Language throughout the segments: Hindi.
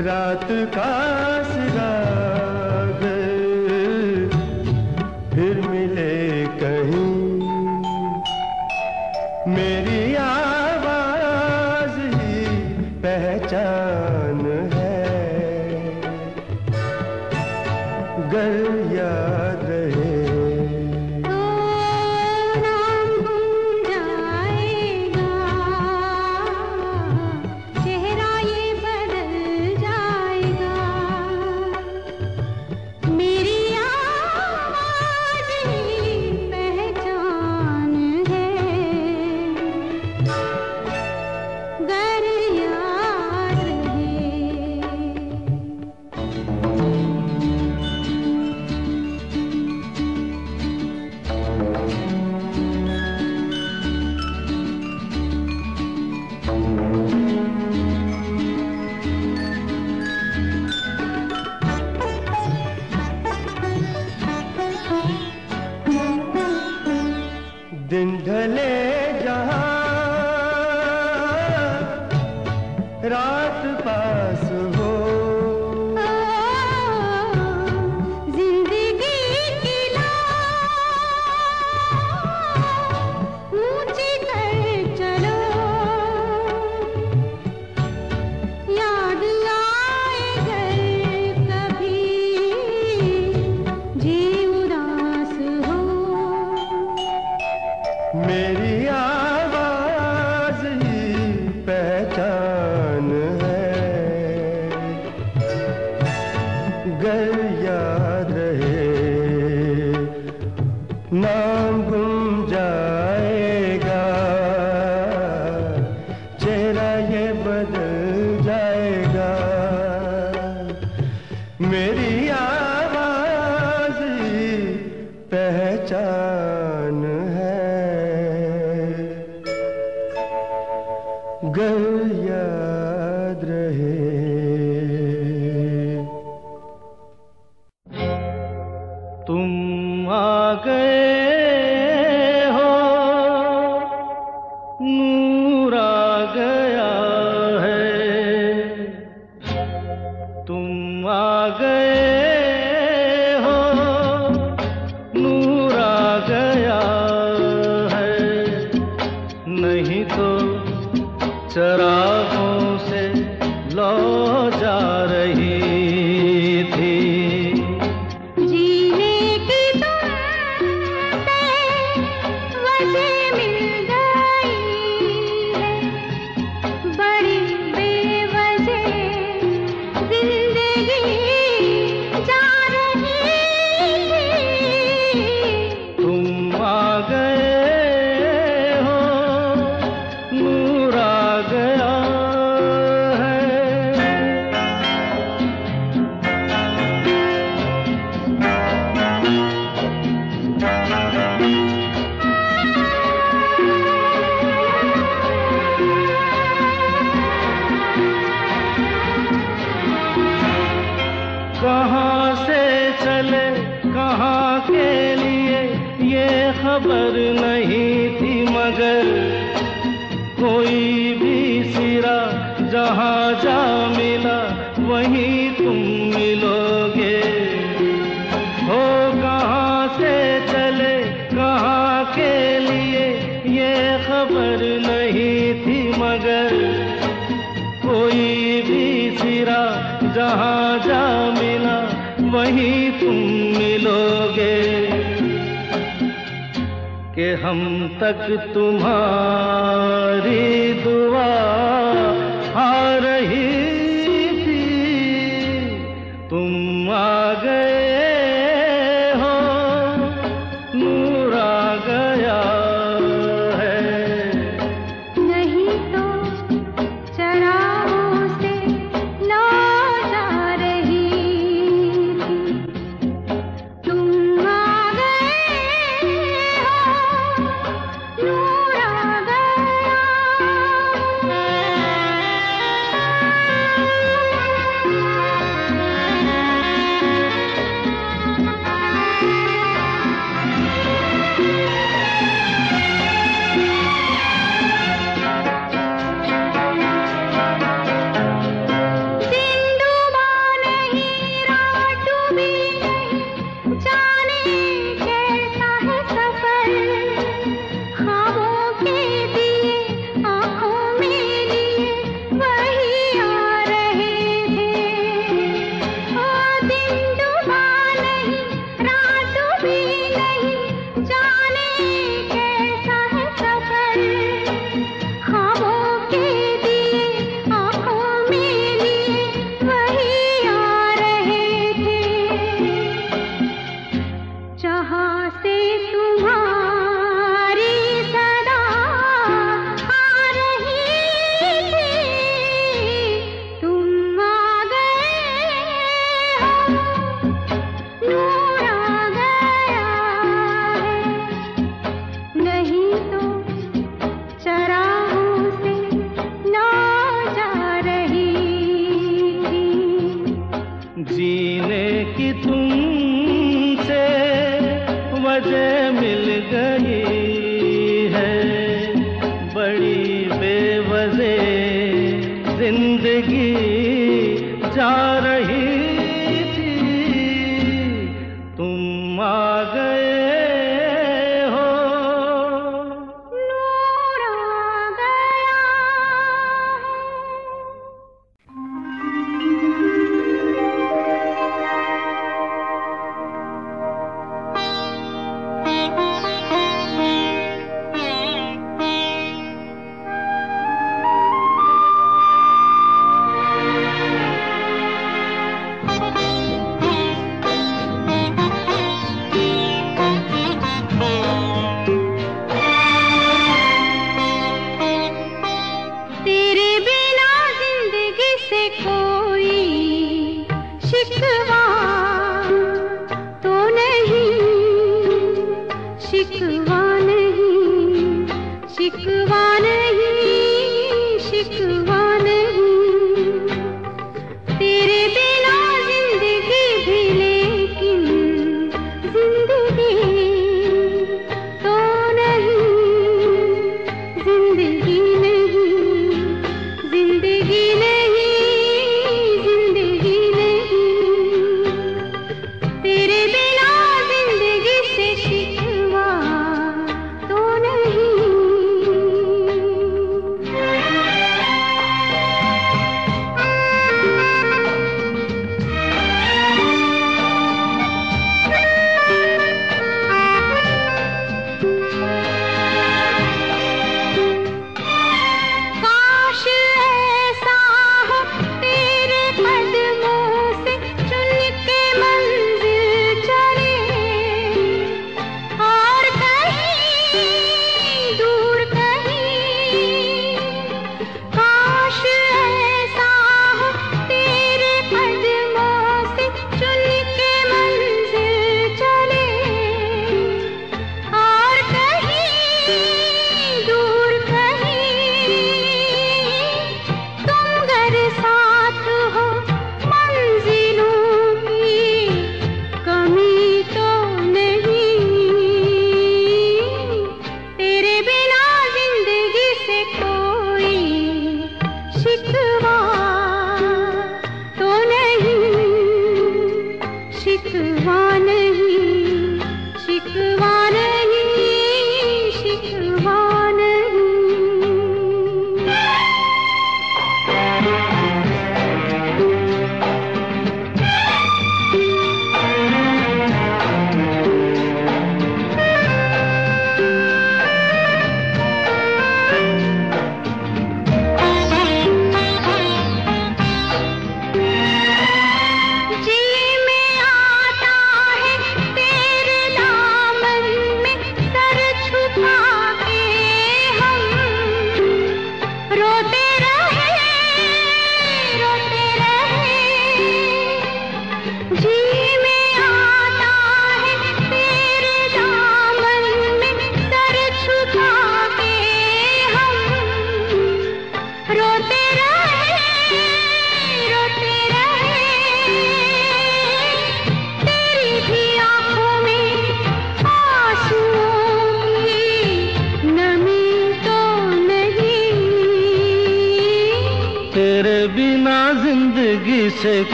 रात का चरागों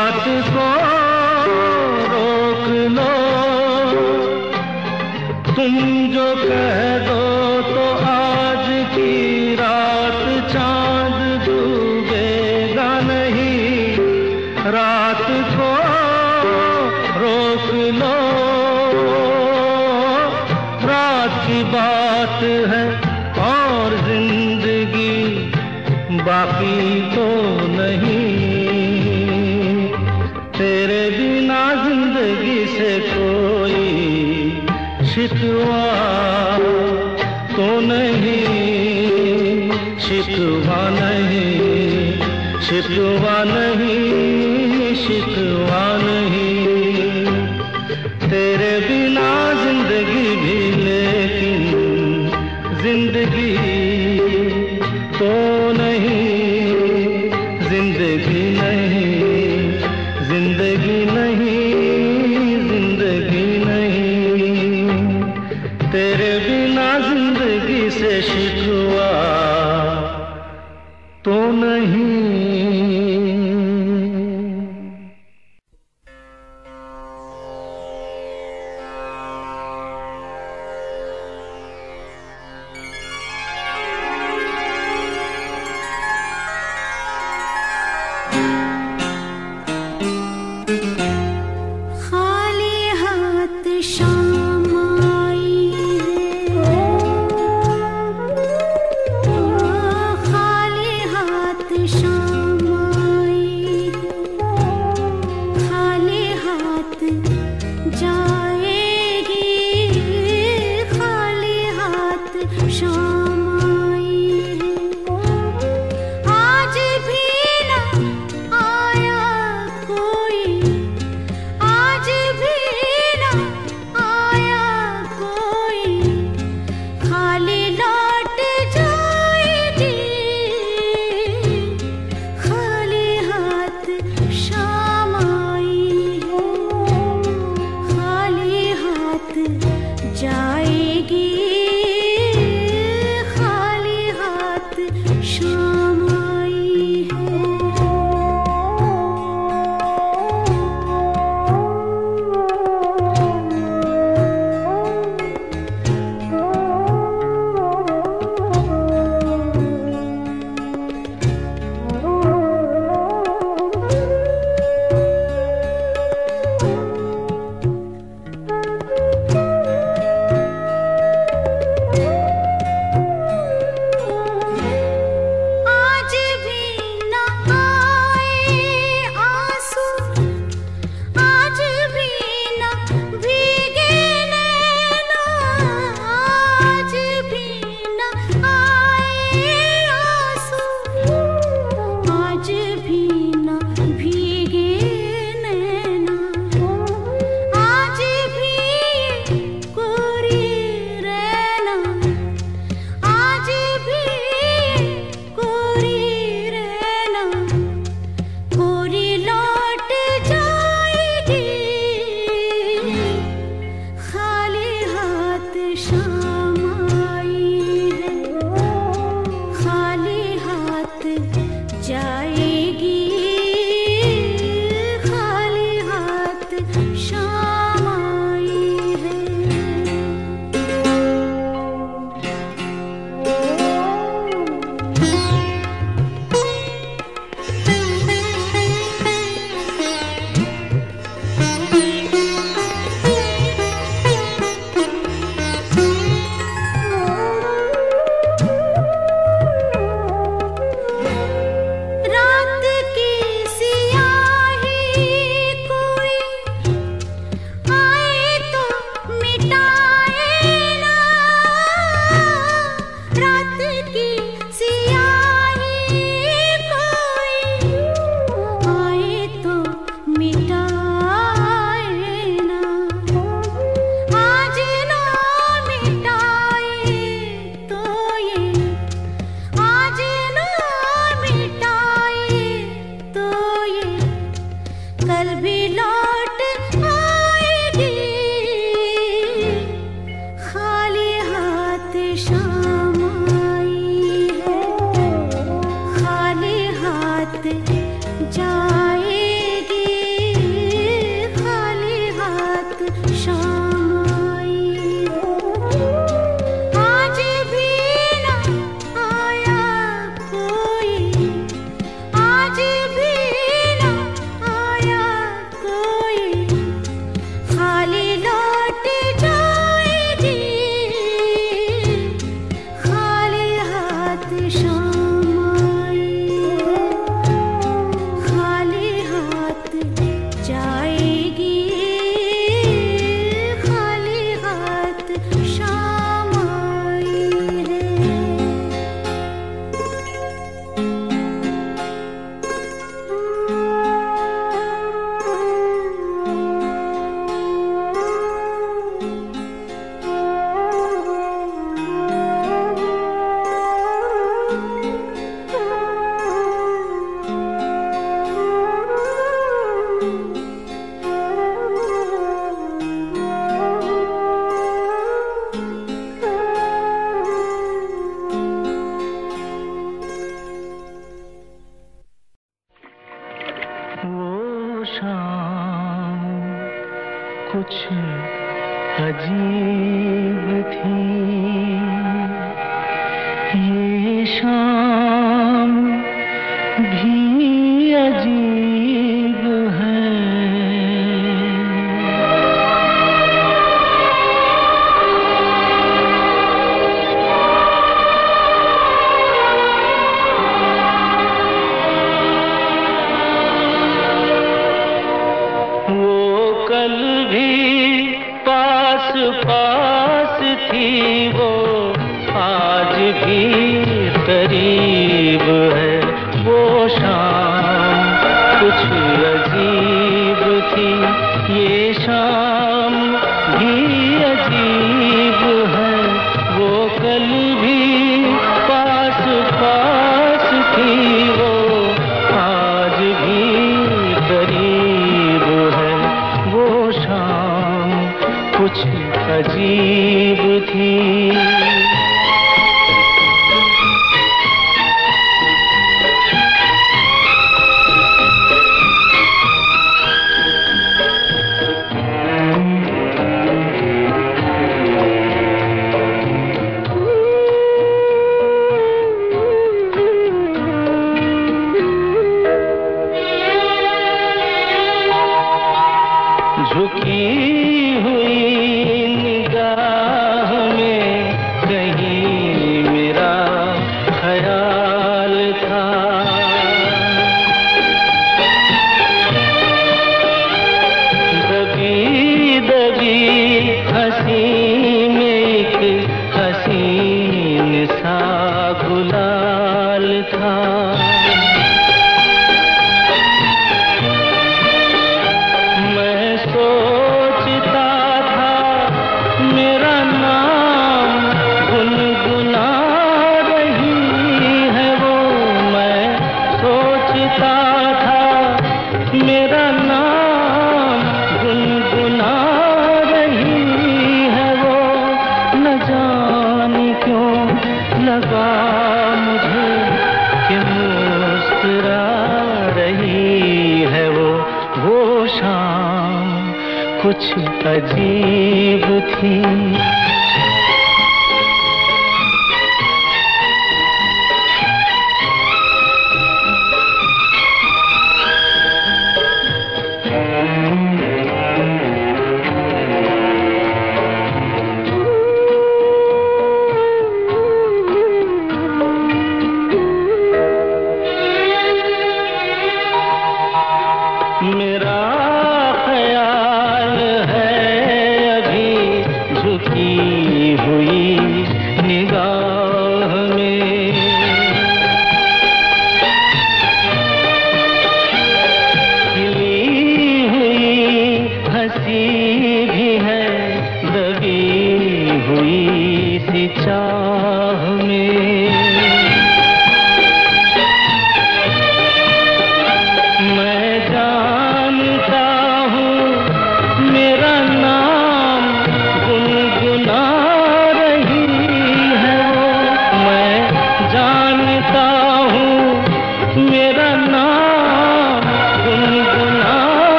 रात को रोक लो। तुम जो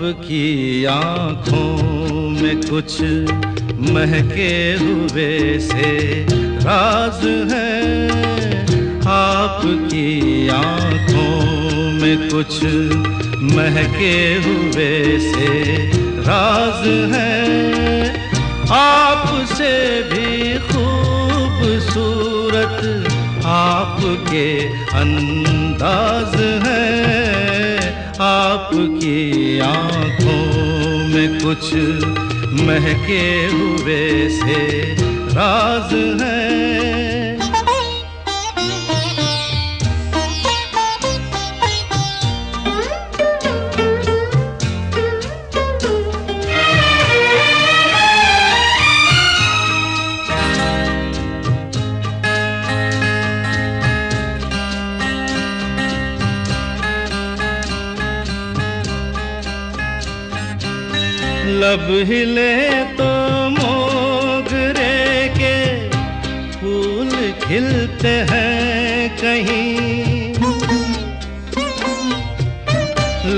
आपकी आँखों में कुछ महके हुए से राज है। आपकी आँखों में कुछ महके हुए से राज है। आपसे भी खूबसूरत आपके अंदाज है। आपकी आँखों में कुछ महके हुए से राज है। लब हिले तो मोगरे के फूल खिलते हैं कहीं।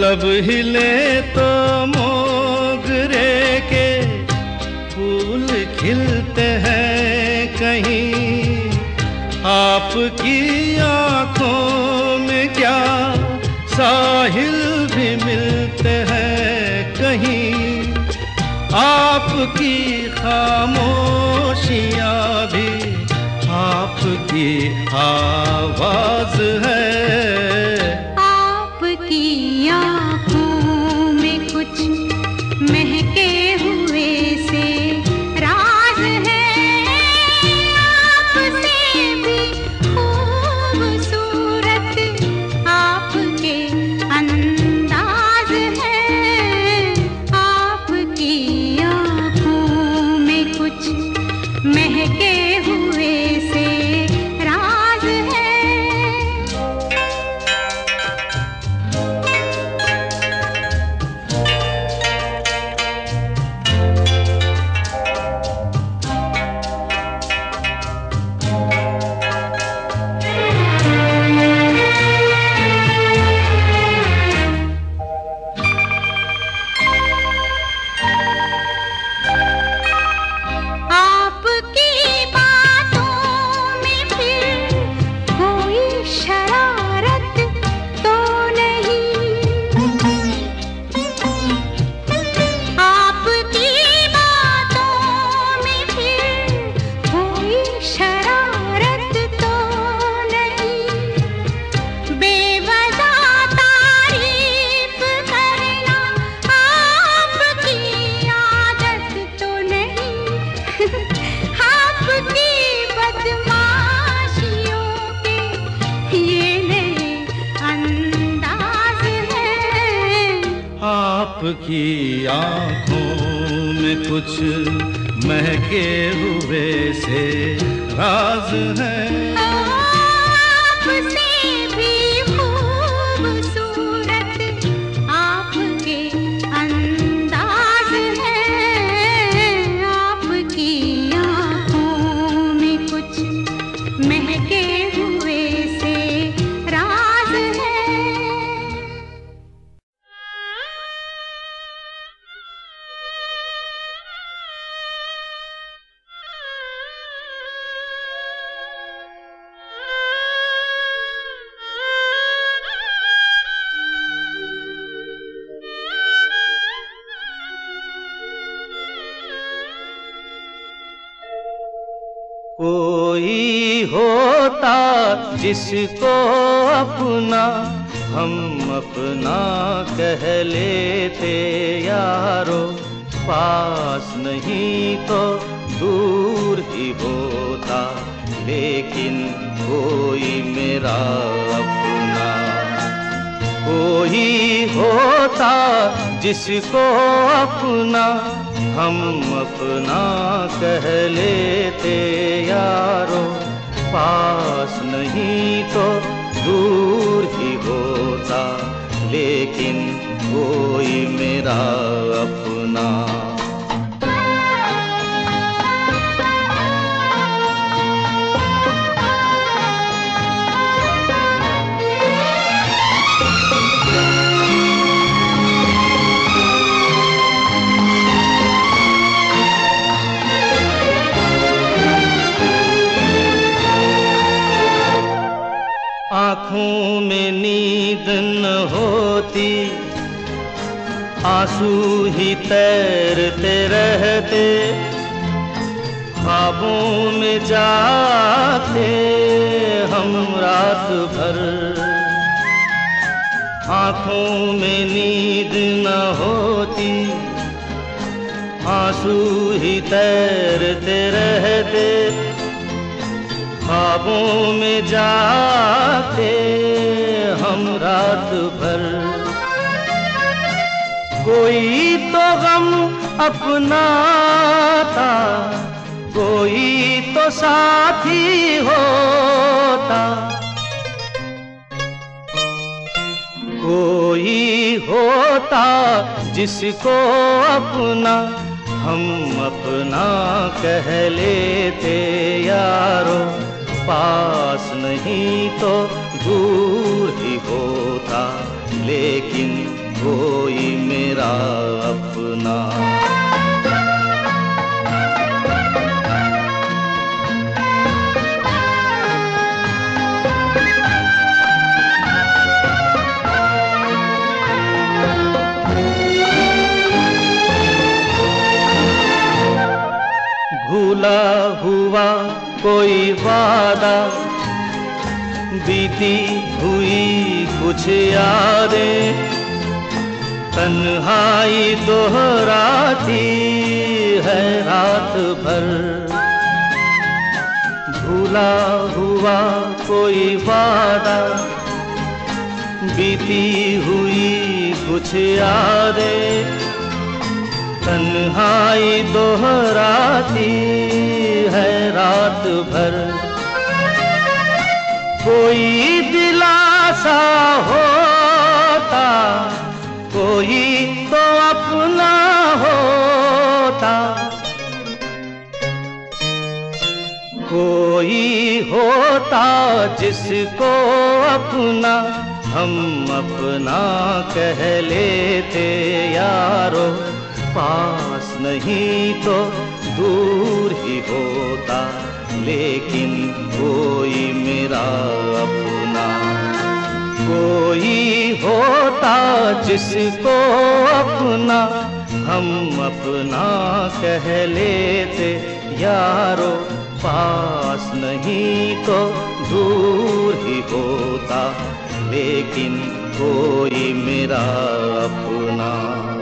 लब हिले तो मोगरे के फूल खिलते हैं कहीं। आपकी आँखों में क्या साहिल भी मिलते हैं खामोशियाँ भी आपकी आवाज़ है। जिसको अपना हम अपना कह लेते यारो? पास नहीं तो दूर ही होता, लेकिन कोई मेरा अपना। कोई होता जिसको अपना हम अपना कह लेते यारो। पास नहीं तो दूर ही होता लेकिन कोई मेरा अपना नींद न होती। आँसू ही तैरते रहते, ख्वाबों में जाते हम रात भर। आँखों में नींद न होती, आँसू ही तैरते रहते। ख्वाबों में जाते हम रात भर। कोई तो गम अपना था कोई तो साथी होता। कोई होता जिसको अपना, हम अपना कह लेते यारो। पास नहीं तो दूर ही होता लेकिन कोई मेरा अपना। भूला हुआ कोई वादा। बीती हुई कुछ यादें। तन्हाई दोहराती है रात भर। भूला हुआ कोई वादा। बीती हुई कुछ यादें। तन्हाई दोहराती है रात भर। कोई दिलासा होता, कोई तो अपना होता। कोई होता जिसको अपना, हम अपना कह लेते यारो। पास नहीं तो दूर ही होता, लेकिन कोई मेरा अपना। कोई होता जिसको अपना, हम अपना कह लेते, यारो पास नहीं तो दूर ही होता, लेकिन कोई मेरा अपना।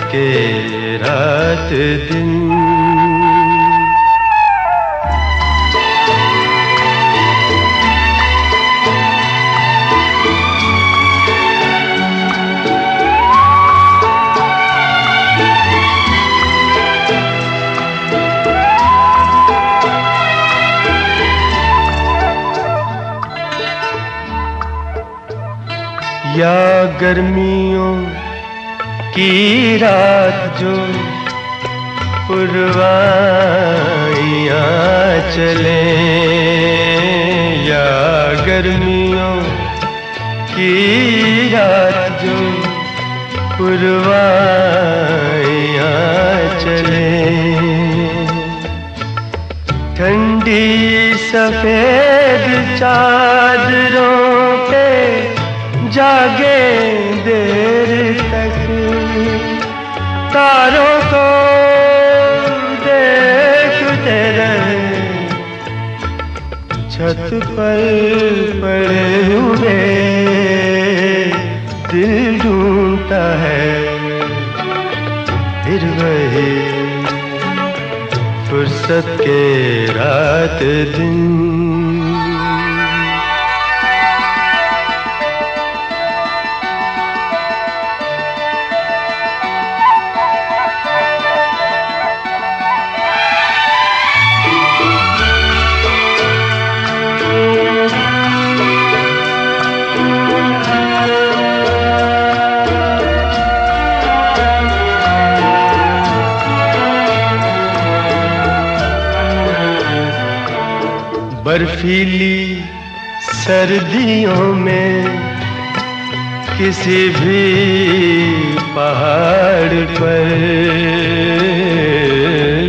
के रात दिन। या गर्मियों की रात जो पुरवाइयाँ चले, या गर्मियों की रात जो पुरवाइयाँ चले। ठंडी सफ़ेद चादरों पे जागे तक तारों को देखते रहे छत पर पड़े हुए दिल ढूंढता है, फिर वही फुर्सत के रात दिन। बर्फीली सर्दियों में किसी भी पहाड़ पर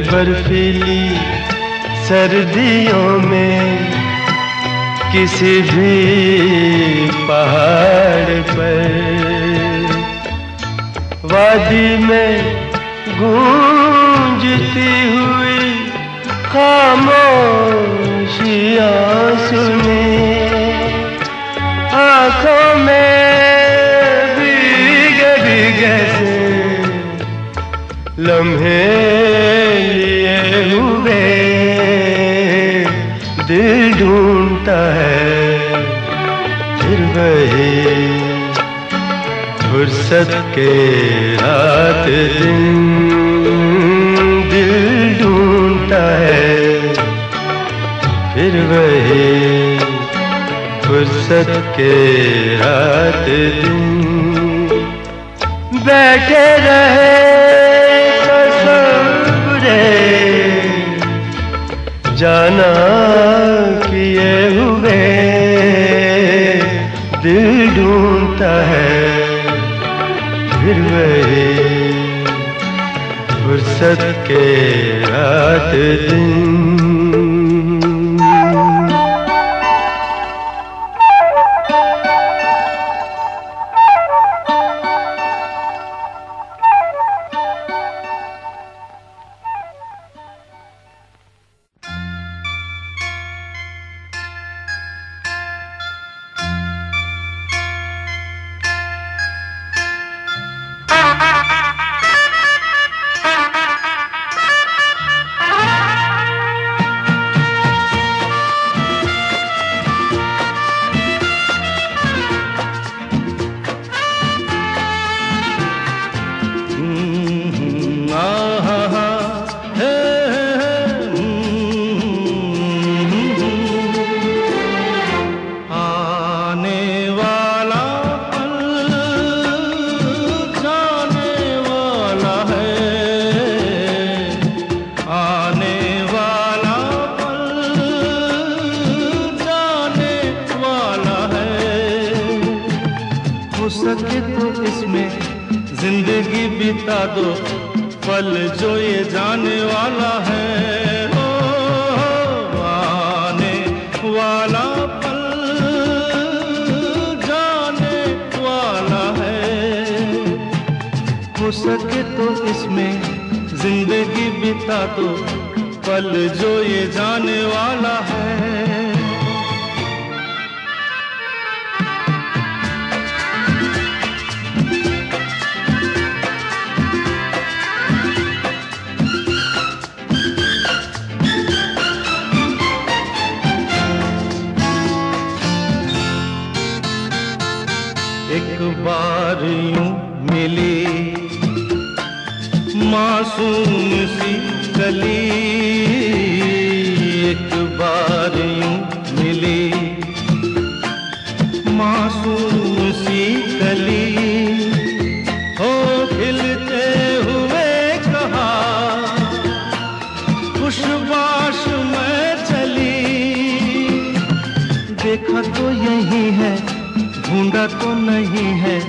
बर्फीली सर्दियों में किसी भी पहाड़ पर वादी में गूंजती हुई खामोशियाँ सुने, आँखों में लम्हे लिए हुए दिल ढूंढता है, फिर वही फुर्सत के रात दिन। वही फुर्सत के रात दिन बैठे रहे जाना किए हुए, दिल ढूंढता है, फिर वही फुर्सत के रात दिन देखा तो यही है, ढूंढा तो नहीं है,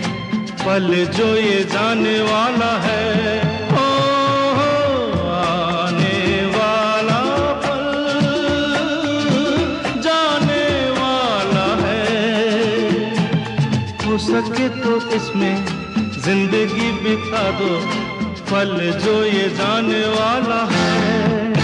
पल जो ये जाने वाला है। सके तो इसमें ज़िंदगी बिता दो, पल जो ये जाने वाला है।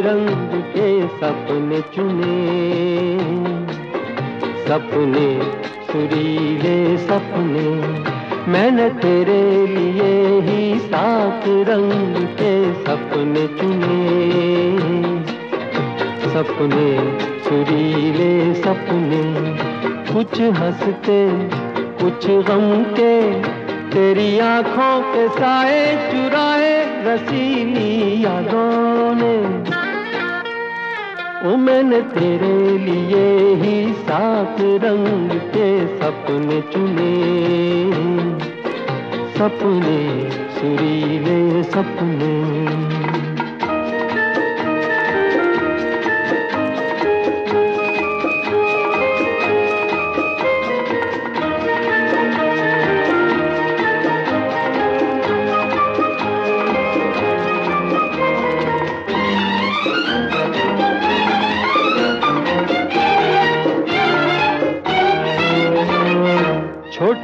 रंग के सपने चुने। सपने, सुरीले सपने, मैंने तेरे लिए ही सात रंग के सपने चुने। सपने, सुरीले सपने, कुछ हँसते, कुछ गम के, तेरी आँखों के साए चुराए रसीली यादों ने। ओ मैंने तेरे लिए ही सात रंग के सपने चुने। सपने सुरीले सपने।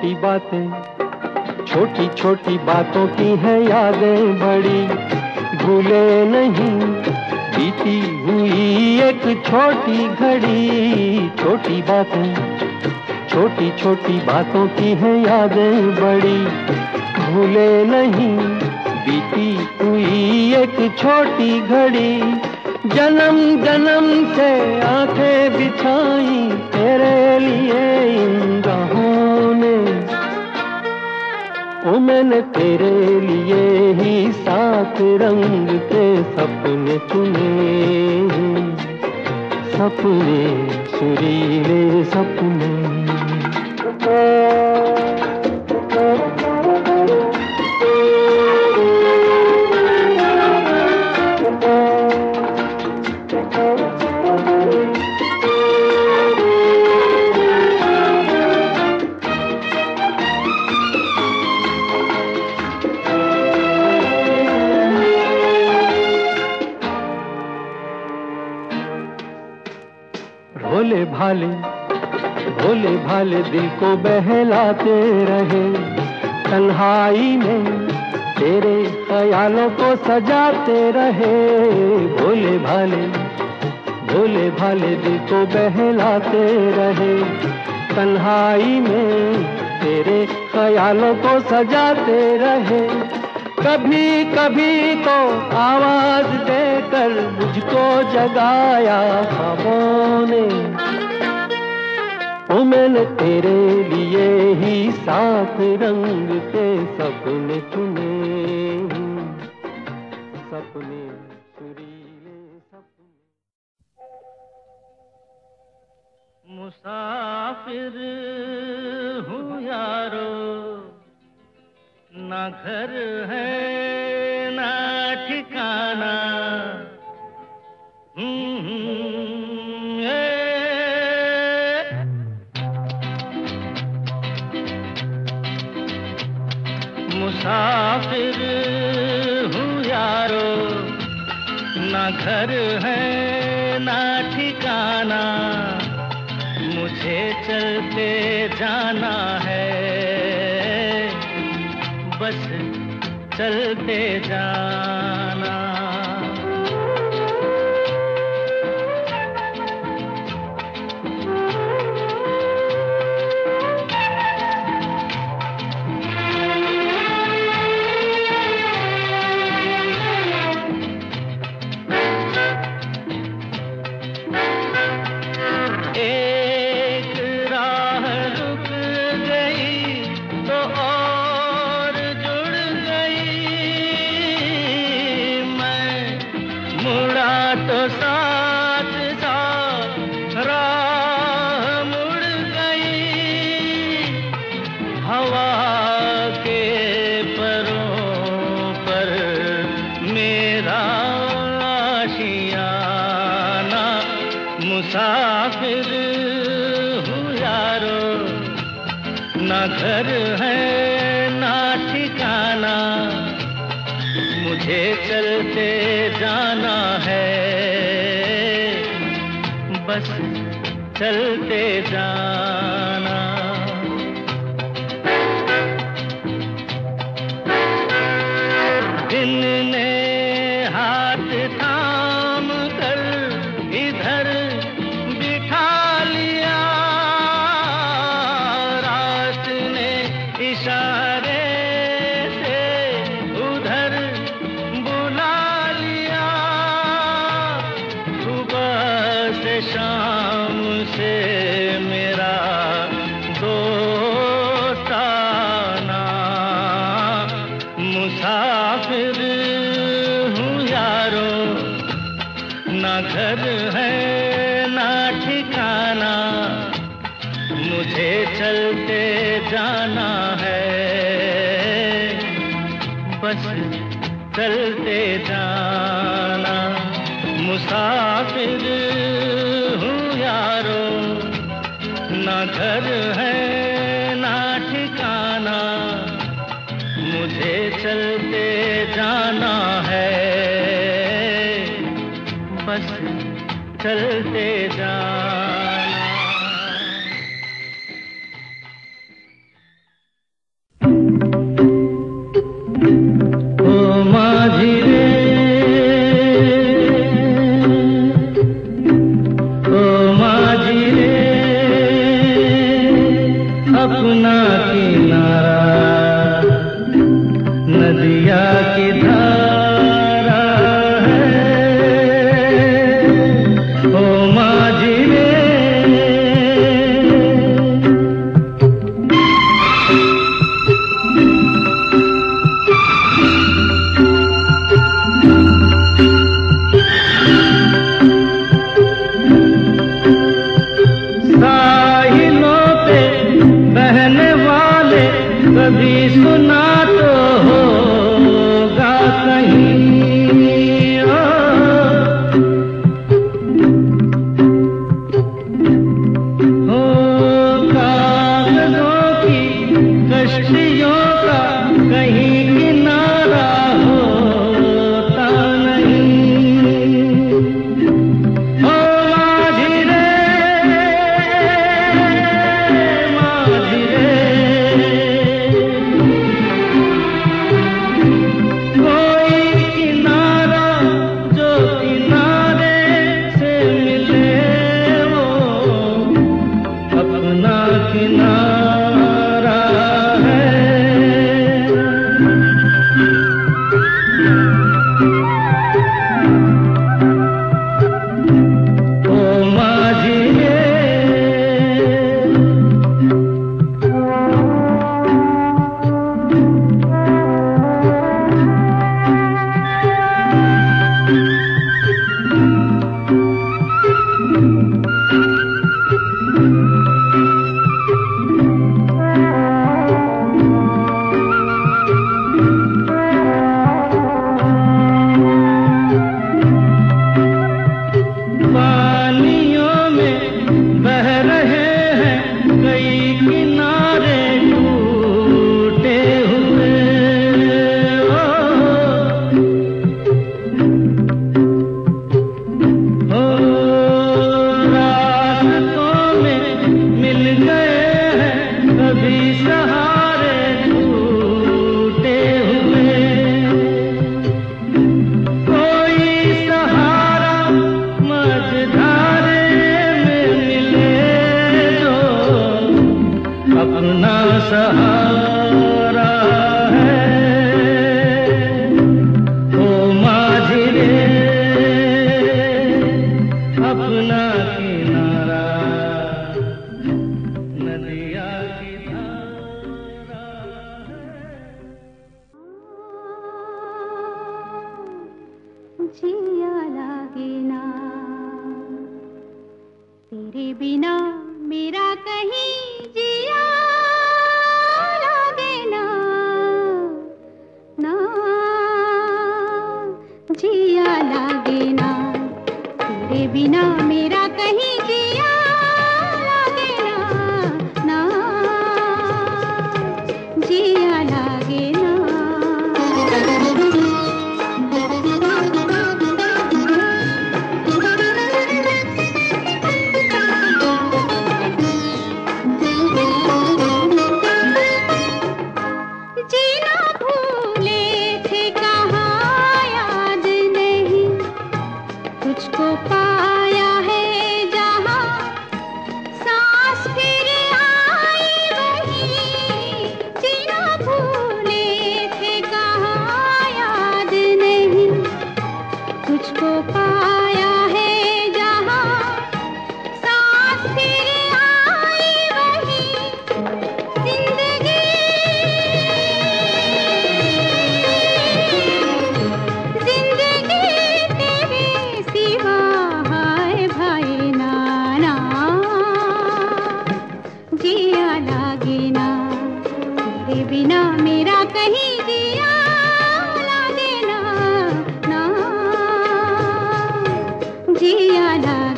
छोटी बातें, छोटी छोटी बातों की है यादें बड़ी। भूले नहीं, बीती हुई एक छोटी घड़ी। छोटी बातें, छोटी छोटी बातों की है यादें बड़ी। भूले नहीं, बीती हुई एक छोटी घड़ी। जन्म जन्म से आँखें बिछाई तेरे लिए इन मैंने तेरे लिए ही सात रंग के सपने चुने सपने सुरीले सपने भोले भाले दिल को बहलाते रहे। तन्हाई में तेरे ख्यालों को सजाते रहे। भोले भाले भोले भाले दिल को बहलाते रहे। तन्हाई में तेरे ख्यालों को सजाते रहे। कभी कभी तो आवाज़ देकर मुझको जगाया ख्वाबों ने। ओ मैंने तेरे लिए ही सात रंग के सपने चुने सपने सुरीले सपने। मुसाफिर हूँ यारो ना घर है ना ठिकाना। हम्म, मुसाफिर हूँ यारो। ना घर है, ना ठिकाना, मुझे चलते जाना है। बस चलते जाना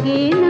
के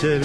के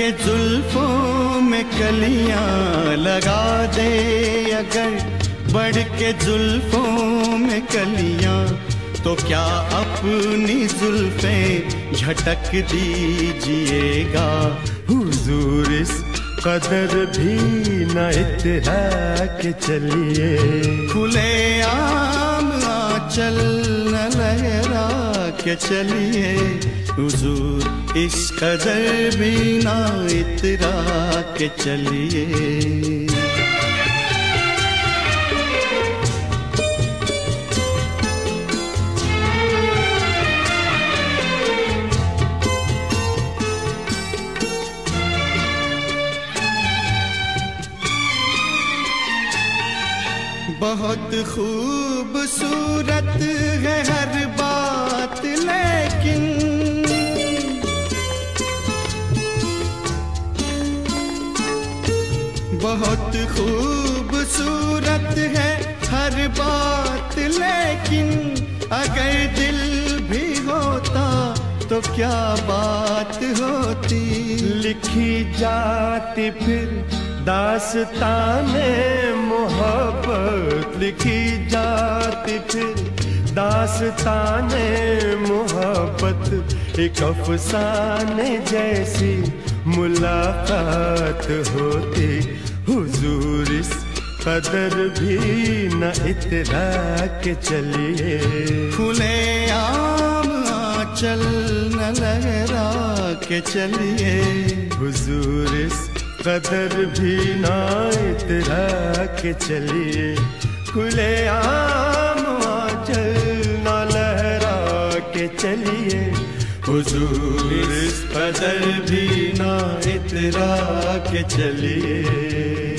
के जुल्फों में कलियाँ लगा दे अगर बढ़ के जुल्फों में कलियाँ तो क्या अपनी जुल्फे झटक दीजिएगा? हुजूर इस कदर भी न इतरा के चलिए। खुले आम चल न लहरा के चलिए, हुजूर इस कदर भी ना इतरा के चलिए। बहुत खूबसूरत बहुत खूबसूरत है हर बात, लेकिन अगर दिल भी होता तो क्या बात होती? लिखी जाती फिर दास्ताने मोहब्बत। लिखी जाती फिर दास्ताने मोहब्बत। एक अफसाने जैसी मुलाकात होती। हुजूर इस कदर भी न इतरा के चलिए। खुले आम आंचल न लहरा के चलिए। हुजूर इस कदर भी ना इतरा के चलिए। खुले आम आंचल ना लहरा के चलिए। हुजूर इस कदर भी ना इतरा के चलिए।